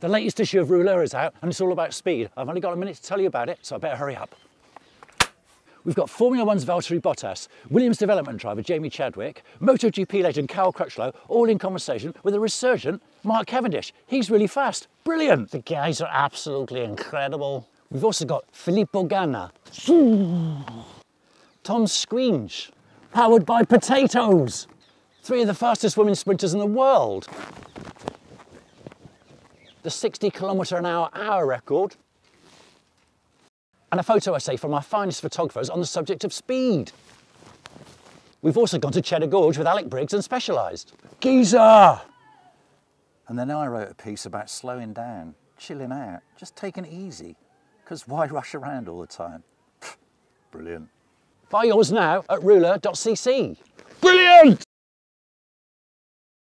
The latest issue of Rouleur is out and it's all about speed. I've only got a minute to tell you about it, so I better hurry up. We've got Formula One's Valtteri Bottas, Williams development driver Jamie Chadwick, MotoGP legend Cal Crutchlow, all in conversation with a resurgent Mark Cavendish. He's really fast. Brilliant. The guys are absolutely incredible. We've also got Filippo Ganna, Tom Screens, powered by potatoes. Three of the fastest women sprinters in the world. The 60 kilometre an hour hour record. And a photo essay from our finest photographers on the subject of speed. We've also gone to Cheddar Gorge with Alec Briggs and Specialized. Geezer! And then I wrote a piece about slowing down, chilling out, just taking it easy. Because why rush around all the time? Brilliant. Buy yours now at rouleur.cc.